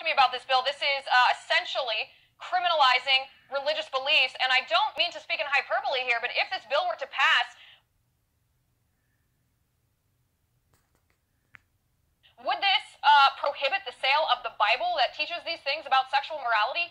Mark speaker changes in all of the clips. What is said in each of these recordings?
Speaker 1: to me about this bill. This is uh, essentially criminalizing religious beliefs. And I don't mean to speak in hyperbole here, but if this bill were to pass, would this uh, prohibit the sale of the Bible that teaches these things about sexual morality?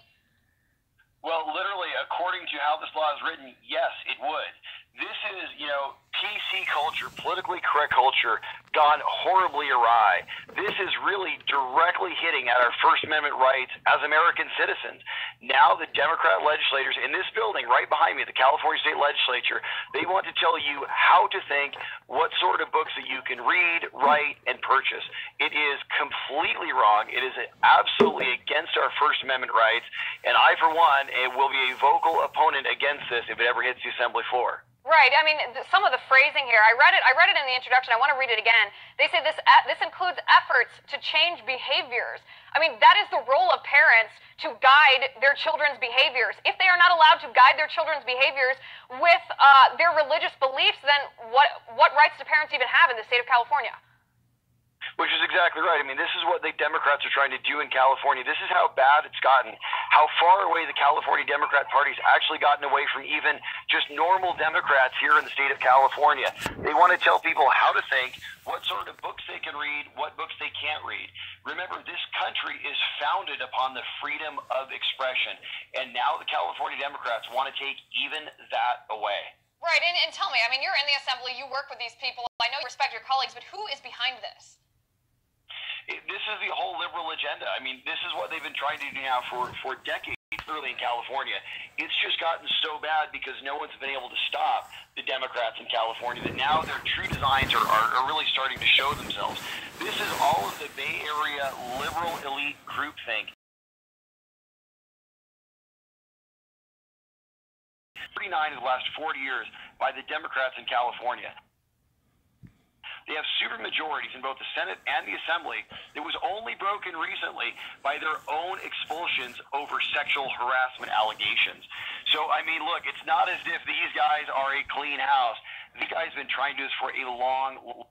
Speaker 2: Well, literally, according to how this law is written, yes, it would. This is, you know, PC culture, politically correct culture, gone horribly awry. This is really directly hitting at our First Amendment rights as American citizens. Now, the Democrat legislators in this building, right behind me, the California State Legislature, they want to tell you how to think, what sort of books that you can read, write, and purchase. It is completely wrong. It is absolutely against our First Amendment rights. And I, for one, eh, will be a vocal opponent against this if it ever hits the Assembly floor.
Speaker 1: Right. I mean, some of the phrasing here. I read it. I read it in the introduction. I want to read it again. They say this this includes efforts to change behaviors. I mean, that is the role of parents to guide their children's behaviors. If they are not allowed to guide their children's behaviors with uh, their religious beliefs, then what what rights do parents even have in the state of California?
Speaker 2: Which is exactly right. I mean, this is what the Democrats are trying to do in California. This is how bad it's gotten. How far away the California Democrat Party's actually gotten away from even just normal Democrats here in the state of California. They want to tell people how to think, what sort of books they can read, what books they can't read. Remember, this country is founded upon the freedom of expression. And now the California Democrats want to take even that away.
Speaker 1: Right. And, and tell me, I mean, you're in the assembly, you work with these people. I know you respect your colleagues, but who is behind this?
Speaker 2: This is the whole liberal agenda. I mean, this is what they've been trying to do now for, for decades, clearly in California. It's just gotten so bad because no one's been able to stop the Democrats in California that now their true designs are, are, are really starting to show themselves. This is all of the Bay Area liberal elite groupthink 39 of the last 40 years by the Democrats in California. They have supermajorities in both the Senate and the Assembly that was only broken recently by their own expulsions over sexual harassment allegations. So, I mean, look, it's not as if these guys are a clean house. These guys have been trying to do this for a long